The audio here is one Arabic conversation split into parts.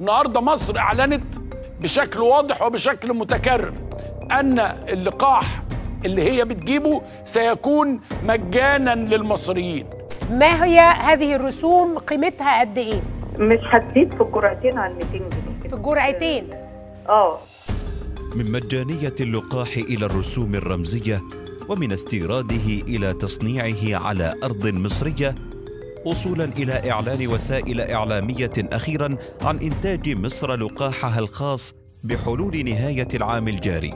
النهارده مصر اعلنت بشكل واضح وبشكل متكرر ان اللقاح اللي هي بتجيبه سيكون مجانا للمصريين. ما هي هذه الرسوم؟ قيمتها قد إيه؟ مش هتزيد في الجرعتين عن 200 جنيه في الجرعتين؟ آه. من مجانية اللقاح إلى الرسوم الرمزية ومن استيراده إلى تصنيعه على أرض مصرية وصولا إلى إعلان وسائل إعلامية أخيرا عن إنتاج مصر لقاحها الخاص بحلول نهاية العام الجاري.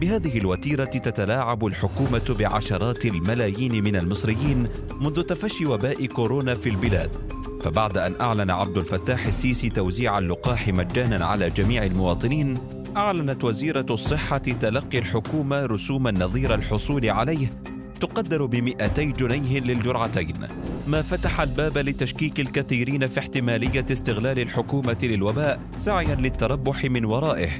بهذه الوتيرة تتلاعب الحكومة بعشرات الملايين من المصريين منذ تفشي وباء كورونا في البلاد. فبعد أن أعلن عبد الفتاح السيسي توزيع اللقاح مجانا على جميع المواطنين أعلنت وزيرة الصحة تلقي الحكومة رسوما نظير الحصول عليه تقدر ب 200 جنيه للجرعتين. ما فتح الباب لتشكيك الكثيرين في احتمالية استغلال الحكومة للوباء سعيا للتربح من ورائه.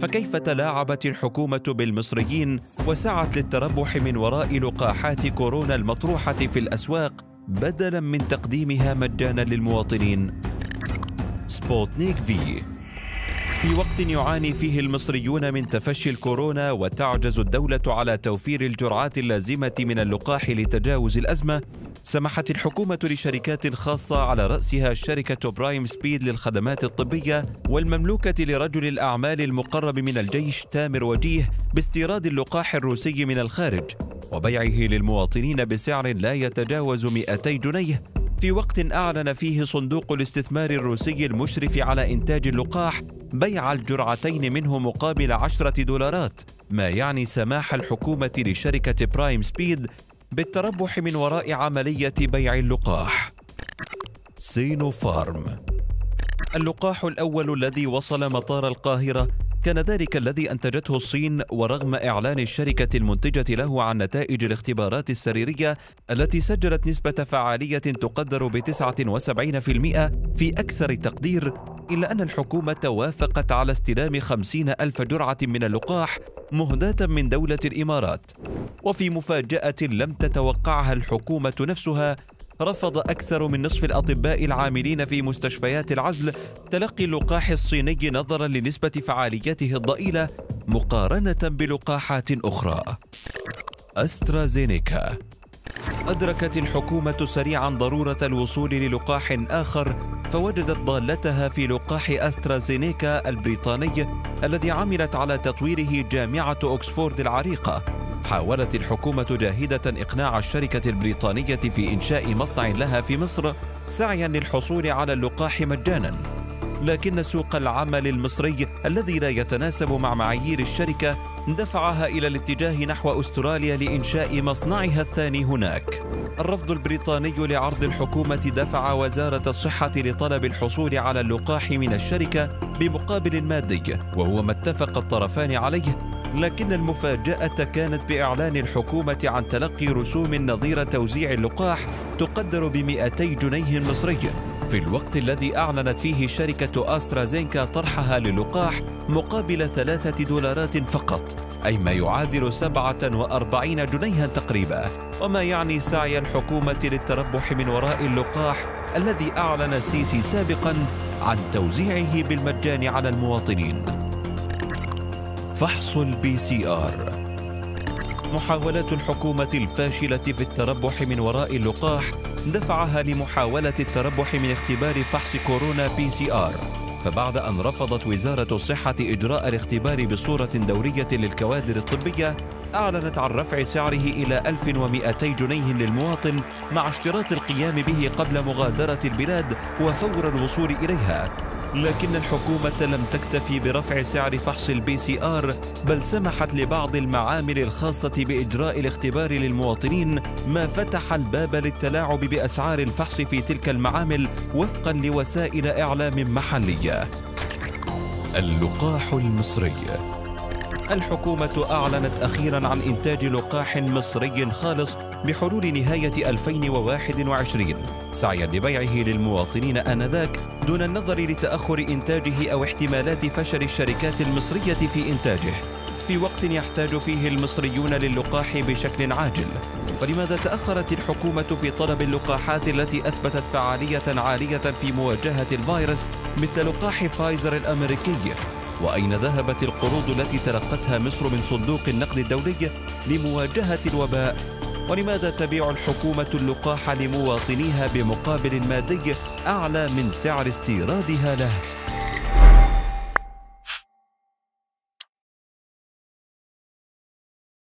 فكيف تلاعبت الحكومة بالمصريين وسعت للتربح من وراء لقاحات كورونا المطروحة في الأسواق بدلا من تقديمها مجانا للمواطنين؟ سبوتنيك في. في وقت يعاني فيه المصريون من تفشي الكورونا وتعجز الدولة على توفير الجرعات اللازمة من اللقاح لتجاوز الأزمة سمحت الحكومة لشركات خاصة على رأسها شركة برايم سبيد للخدمات الطبية والمملوكة لرجل الأعمال المقرب من الجيش تامر وجيه باستيراد اللقاح الروسي من الخارج وبيعه للمواطنين بسعر لا يتجاوز 200 جنيه. في وقت أعلن فيه صندوق الاستثمار الروسي المشرف على إنتاج اللقاح بيع الجرعتين منه مقابل عشرة دولارات ما يعني سماح الحكومة لشركة برايم سبيد بالتربح من وراء عملية بيع اللقاح. سينو فارم اللقاح الأول الذي وصل مطار القاهرة. كان ذلك الذي أنتجته الصين ورغم إعلان الشركة المنتجة له عن نتائج الاختبارات السريرية التي سجلت نسبة فعالية تقدر ب 79% في أكثر تقدير إلا أن الحكومة وافقت على استلام 50 ألف جرعة من اللقاح مهداة من دولة الإمارات. وفي مفاجأة لم تتوقعها الحكومة نفسها رفض أكثر من نصف الأطباء العاملين في مستشفيات العزل تلقي اللقاح الصيني نظرا لنسبة فعاليته الضئيلة مقارنة بلقاحات أخرى. أسترازينيكا أدركت الحكومة سريعا ضرورة الوصول للقاح آخر فوجدت ضالتها في لقاح أسترازينيكا البريطاني الذي عملت على تطويره جامعة أكسفورد العريقة حاولت الحكومة جاهدة إقناع الشركة البريطانية في إنشاء مصنع لها في مصر سعيا للحصول على اللقاح مجانا. لكن سوق العمل المصري الذي لا يتناسب مع معايير الشركة دفعها إلى الاتجاه نحو أستراليا لإنشاء مصنعها الثاني هناك. الرفض البريطاني لعرض الحكومة دفع وزارة الصحة لطلب الحصول على اللقاح من الشركة بمقابل مادي وهو ما اتفق الطرفان عليه لكن المفاجأة كانت بإعلان الحكومة عن تلقي رسوم نظير توزيع اللقاح تقدر ب 200 جنيه مصري. في الوقت الذي أعلنت فيه شركة أسترازينكا طرحها للقاح مقابل ثلاثة دولارات فقط أي ما يعادل 47 جنيها تقريبا. وما يعني سعي الحكومة للتربح من وراء اللقاح الذي أعلن السيسي سابقا عن توزيعه بالمجان على المواطنين. فحص ال PCR. محاولات الحكومة الفاشلة في التربح من وراء اللقاح دفعها لمحاولة التربح من اختبار فحص كورونا PCR. فبعد أن رفضت وزارة الصحة إجراء الاختبار بصورة دورية للكوادر الطبية أعلنت عن رفع سعره إلى 1200 جنيه للمواطن مع اشتراط القيام به قبل مغادرة البلاد وفور الوصول إليها. لكن الحكومة لم تكتفي برفع سعر فحص ال PCR بل سمحت لبعض المعامل الخاصة بإجراء الاختبار للمواطنين ما فتح الباب للتلاعب بأسعار الفحص في تلك المعامل وفقا لوسائل إعلام محلية. اللقاح المصري. الحكومة أعلنت أخيرا عن إنتاج لقاح مصري خالص بحلول نهاية 2021 سعيا لبيعه للمواطنين آنذاك دون النظر لتأخر إنتاجه أو احتمالات فشل الشركات المصرية في إنتاجه. في وقت يحتاج فيه المصريون للقاح بشكل عاجل. ولماذا تأخرت الحكومة في طلب اللقاحات التي أثبتت فعالية عالية في مواجهة الفيروس مثل لقاح فايزر الأمريكي؟ وأين ذهبت القروض التي تلقتها مصر من صندوق النقد الدولي لمواجهة الوباء ولماذا تبيع الحكومة اللقاح لمواطنيها بمقابل مادي أعلى من سعر استيرادها له؟